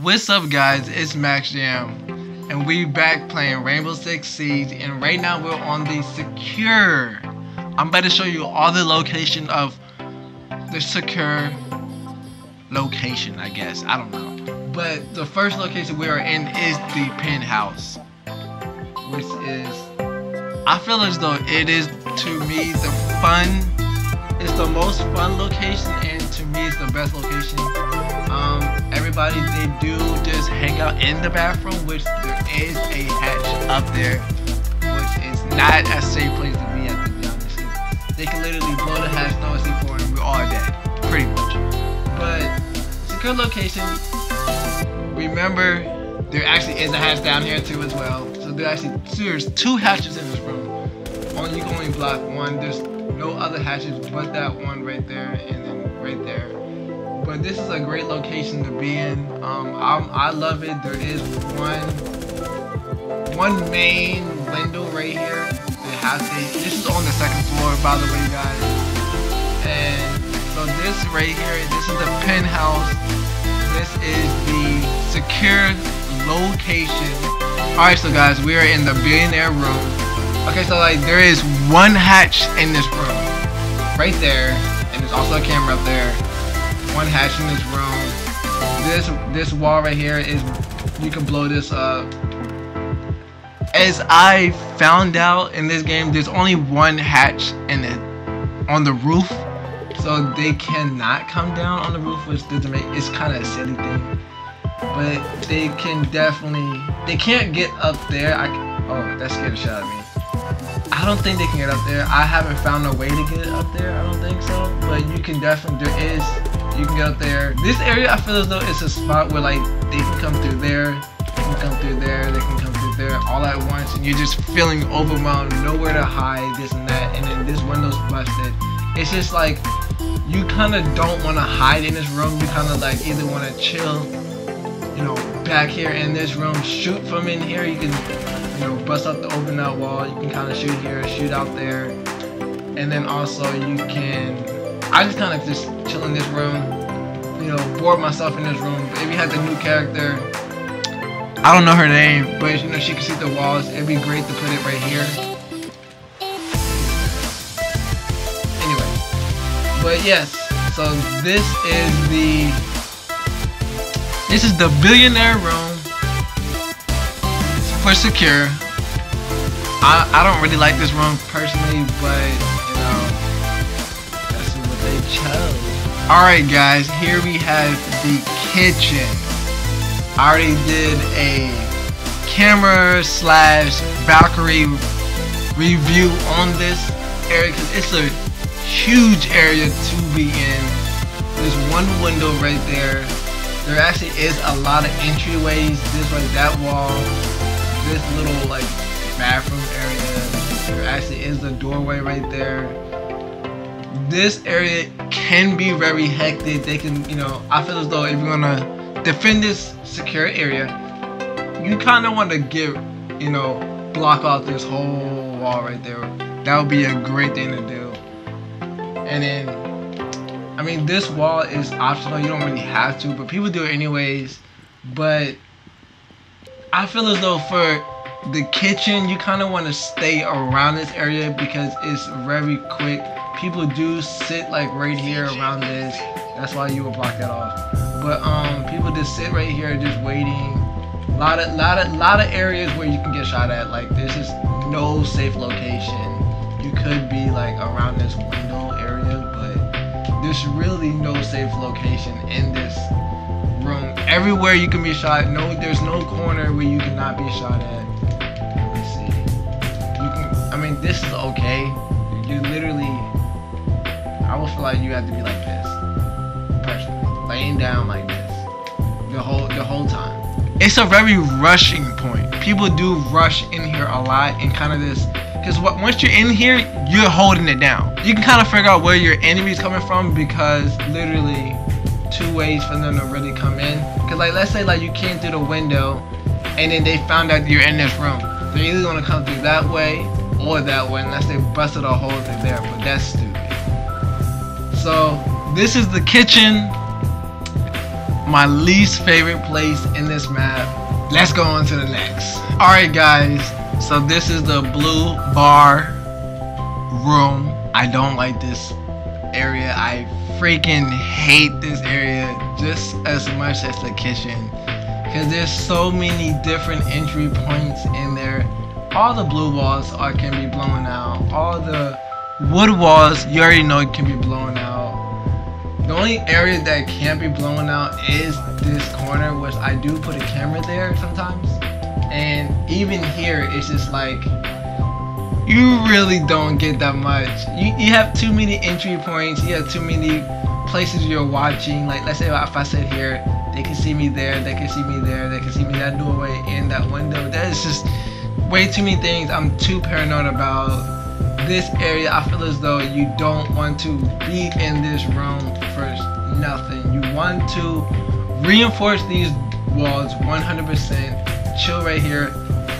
What's up guys, it's Maxjamm and we back playing Rainbow Six Siege and right now we're on the secure. I'm about to show you all the location of the secure location I guess, I don't know. But the first location we are in is the penthouse. Which is, I feel as though it is to me the fun, it's the most fun location and to me it's the best location everybody they do just hang out in the bathroom, which there is a hatch up there, which is not a safe place to be at. To be honest, they can literally blow the hatch, no C4, and we're all dead, pretty much. But it's a good location. Remember, there actually is a hatch down here too as well. So there actually there's two hatches in this room. Only you can only block one. There's no other hatches but that one right there, and then right there but this is a great location to be in. Um, i love it. There is one one main window right here. It has a, this is on the second floor, by the way, guys. And so this right here, this is the penthouse. This is the secure location. All right, so guys, we are in the billionaire room. Okay, so like there is one hatch in this room, right there, and there's also a camera up there one hatch in this room. This this wall right here is you can blow this up. As I found out in this game, there's only one hatch in it on the roof, so they cannot come down on the roof, which doesn't make it's kind of a silly thing. But they can definitely they can't get up there. I oh that scared the shit out of me. I don't think they can get up there. I haven't found a way to get up there. I don't think so. But you can definitely there is you can get up there. This area, I feel as though it's a spot where like they can come through there, they can come through there, they can come through there all at once, and you're just feeling overwhelmed, nowhere to hide, this and that, and then this window's busted. It's just like you kind of don't want to hide in this room. You kind of like either want to chill, you know, back here in this room, shoot from in here. You can, you know, bust up the open out wall. You can kind of shoot here, shoot out there, and then also you can I just kind of just chill in this room, you know, board myself in this room. If you had the new character, I don't know her name, but you know, she can see the walls. It'd be great to put it right here. Anyway, but yes, so this is the this is the billionaire room for secure. I, I don't really like this room personally, but Alright guys, here we have the kitchen. I already did a camera slash Valkyrie review on this area because it's a huge area to be in. There's one window right there. There actually is a lot of entryways. This like that wall, this little like bathroom area. There actually is a doorway right there this area can be very hectic. They can, you know, I feel as though if you're gonna defend this secure area, you kind of want to give, you know, block out this whole wall right there. That would be a great thing to do. And then, I mean, this wall is optional. You don't really have to, but people do it anyways. But I feel as though for the kitchen, you kind of want to stay around this area because it's very quick people do sit like right here around this. That's why you would block that off. But um, people just sit right here just waiting. A lot of, lot of, lot of areas where you can get shot at. Like this is no safe location. You could be like around this window area, but there's really no safe location in this room. Everywhere you can be shot. No, there's no corner where you cannot be shot at. Let me see. You can. I mean, this is okay. You literally like you have to be like this, laying down like this, the whole the whole time. It's a very rushing point. People do rush in here a lot and kind of this, because what once you're in here, you're holding it down. You can kind of figure out where your enemy's coming from because literally two ways for them to really come in. Because like let's say like you came through the window and then they found out you're in this room. They're either gonna come through that way or that way unless they busted a hole through there, but that's stupid. So this is the kitchen. my least favorite place in this map. Let's go on to the next. Alright guys, so this is the blue bar room. I don't like this area. I freaking hate this area just as much as the kitchen. Cause there's so many different entry points in there. All the blue walls are can be blown out. All the wood walls you already know it can be blown out. The only area that can't be blown out is this corner, which I do put a camera there sometimes. And even here, it's just like you really don't get that much. You, you have too many entry points. You have too many places you're watching. Like let's say if I sit here, they can see me there. They can see me there. They can see me that doorway in that window. That is just way too many things. I'm too paranoid about this area. I feel as though you don't want to be in this room for nothing. You want to reinforce these walls 100%. Chill right here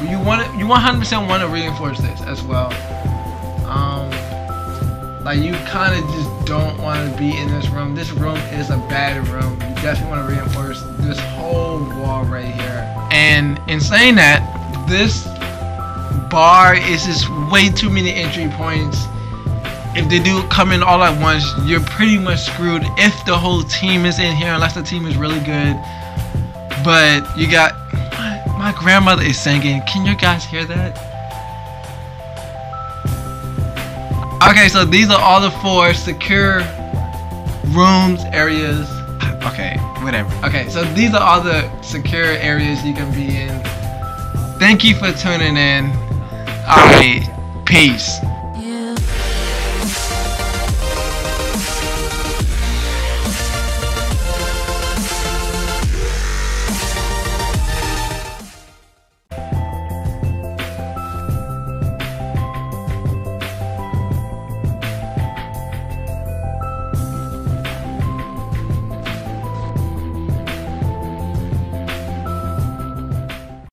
you want to, you 100% want to reinforce this as well. Um, like you kind of just don't want to be in this room. This room is a bad room. You definitely want to reinforce this whole wall right here. And in saying that, this bar is just way too many entry points. If they do come in all at once, you're pretty much screwed if the whole team is in here, unless the team is really good. But you got my grandmother is singing. Can you guys hear that? Okay, so these are all the four secure rooms, areas. Okay, whatever. Okay, so these are all the secure areas you can be in. Thank you for tuning in. Alright, peace.